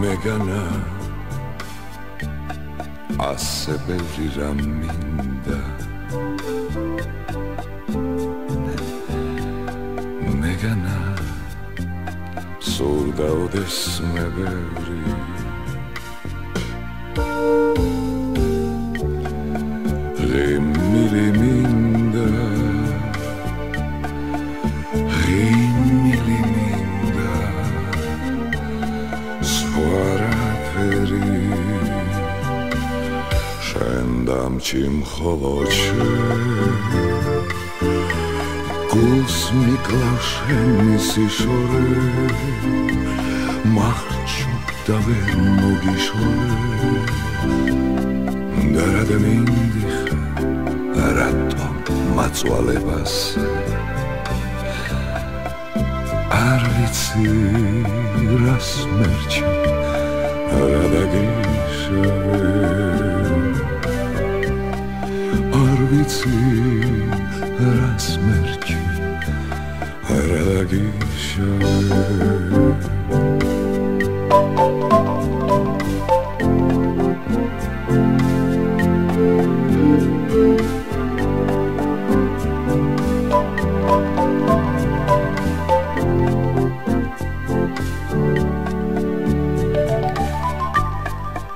Megana a se minda Megana surda odesme verir Ремилиминда, Ремилиминда, Суаратери, Шендам чем холоче, Гус Миклашен не сишоре, Махчу давен ноги шоре, Дарада миндиха, რატო მაწვალებას? არ ვიცი რას მერჩი. რა დაგიშავე ვიცი რას მერჩი. რა გიშავე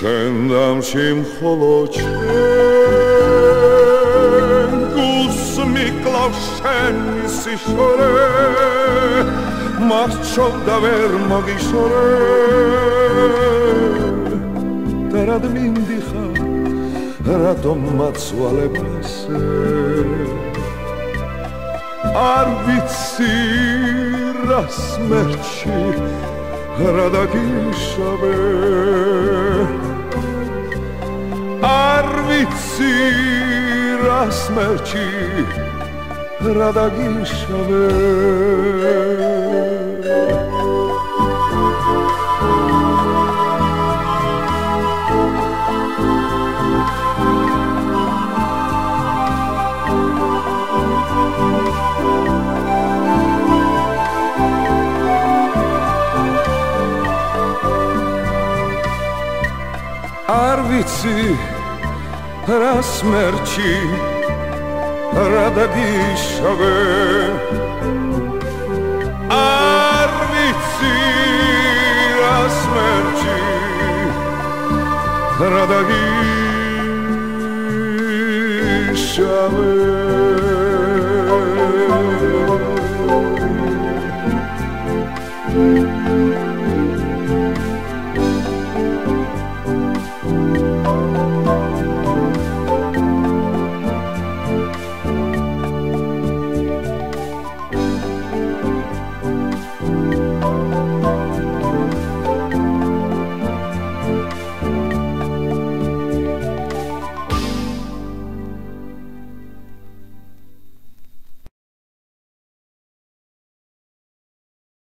სიდრეც სიმხოლო ჩვენ გულს მიკლავ შენი სიშორე მარჩოვ და ვერ მოგიშორე. რად მინდიხა რატომ მაცვალებასე არ ვიცი რას მერჩი რა დაგიშავე არ ვიცი რა სმერჩი არ ვიცი რა სმერჩი რა დაგიშავე არ ვიცი რა სმერჩი რა დაგიშავე